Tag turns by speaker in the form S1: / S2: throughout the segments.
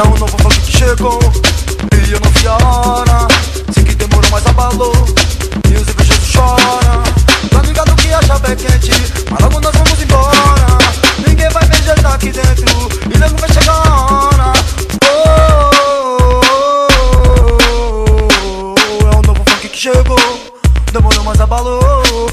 S1: É o novo funk que chegou E eu não vi a hora Sei que demorou, mas abalou E os invejosos choram Tá ligado que a chave é quente Mas logo nós vamos embora Ninguém vai ver jeito aqui dentro E logo vai chegar a hora oh, oh, oh, É o novo funk que chegou Demorou, mas abalou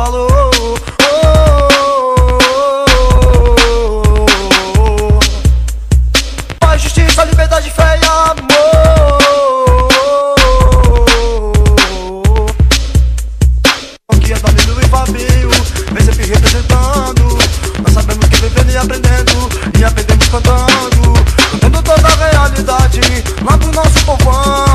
S1: balou. Paz, justiça, liberdade, fé e amor. Aqui é Danilo e Fabio, vem sempre representando. Nós sabemos que vivendo e aprendendo, e aprendemos cantando. Cantando toda a realidade, lá do nosso povão.